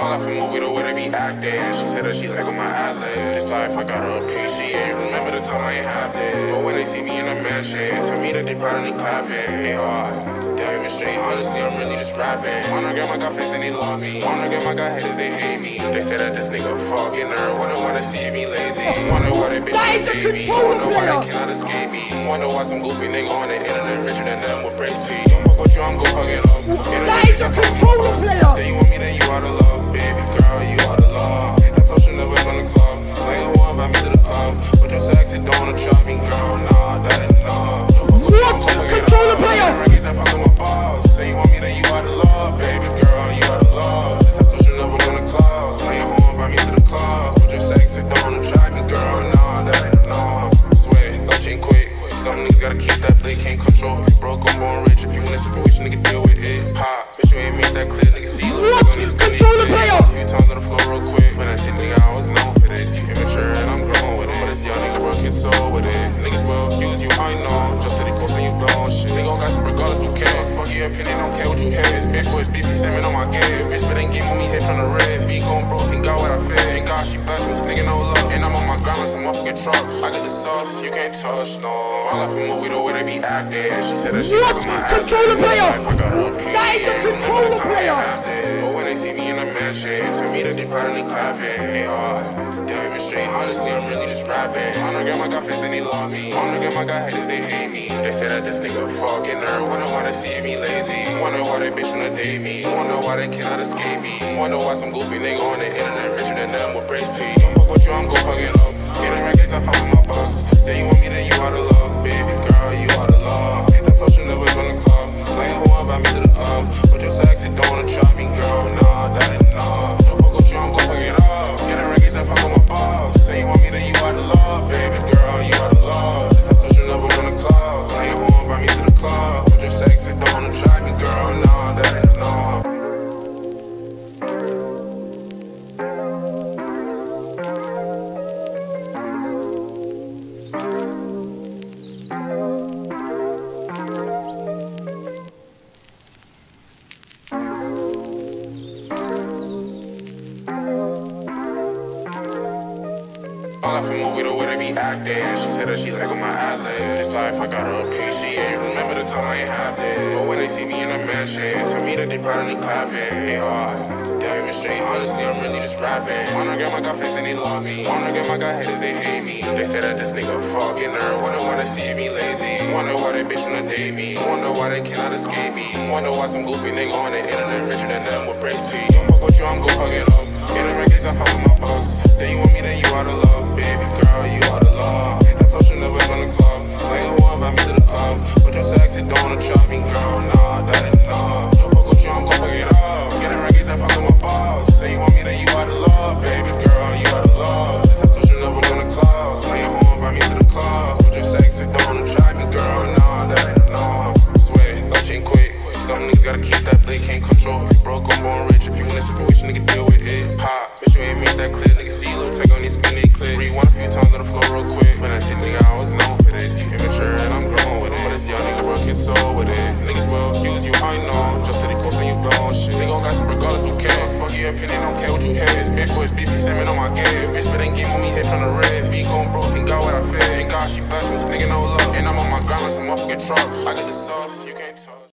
off a movie the way they be acting. She said that she like on my ad This life I gotta appreciate. Remember the time I ain't have this. But when they see me in a mansion, tell me that they proud and they clapping. Hey, oh, to demonstrate, honestly, I'm really just rapping. Wanna get my got fans and they love me. Wanna get my got haters, they hate me. They say that this nigga fucking. Wonder why they see me lately. Wonder why they bitch That is a hate me. controller Wonder why they cannot escape me. Wonder why some goofy nigga on the internet richer than them with brace teeth. Fuck with you, I'm gon' fuck it up. That is a controller player. Say you want me, then you out of love, Fuck your opinion, don't care what you hear. It's big boys, beefy salmon on my gas. Bitch, but ain't when me hit from the red. Be gon' broke and got what I feel. And God, she blessed me, nigga, no love. And I'm on my grind like some motherfucking trucks. I got the sauce, you can't touch, no. I left a movie the way they be acting. She said that she What? Controller player. Life, I gotta appreciate. That is a controller player. In a tell me that they they clapping. Hey, oh, to demonstrate, honestly, I'm really just rapping. Honor get my got fans and they love me. Honor get my got haters, they hate me. They say that this nigga fucking nerd. Wonder why they see me lately. Wonder why they bitch wanna date me. Wonder why they cannot escape me. Wonder why some goofy nigga on the internet richer than them with brace teeth. Fuck with you, I'm gon' fuck it up. Get a records, I pop on my bus. Say you want me, then you out of love. Baby girl, you out of love. Left a movie the way they be acting. She said that she like on my ad This life I gotta appreciate. Remember the time I ain't have this. But when they see me in a mansion, tell me that they proud and they clapping. Hey, oh, to demonstrate, honestly, I'm really just rapping. Wanna get my got fans and they love me. Wanna get my got haters, they hate me. They said that this nigga fucking nerd. Wonder why they see me lately. Wonder why they bitch wanna date me. Wonder why they cannot escape me. Wonder why some goofy nigga on the internet richer than them with brace teeth. Fuck with you, I'm gon' fuck Say you want me, you love. Baby girl, you love. Club. Who invite me to the club? But your. Nah, that quick. Some niggas gotta keep that blade, can't control. If you broke, I'm born rich. If you in that situation, nigga, deal with it. Pop, bitch, you ain't that clear. Nigga, see, little take on these. Rewind a few times on the floor real quick. Nigga, I was known for. You immature and I'm with it. But soul with it. Niggas will accuse you, I know. Just city close and you blown shit. Nigga got some regardless, who cares? Your opinion, don't care what you hear. It's big boys, beefy salmon on my gas. Bitch, but ain't when me hit from the red. Be gon' broke and got what I feel. And God, she blessed me, nigga, no love. And I'm on my grind like some motherfucking trucks. I got the sauce, you can't touch.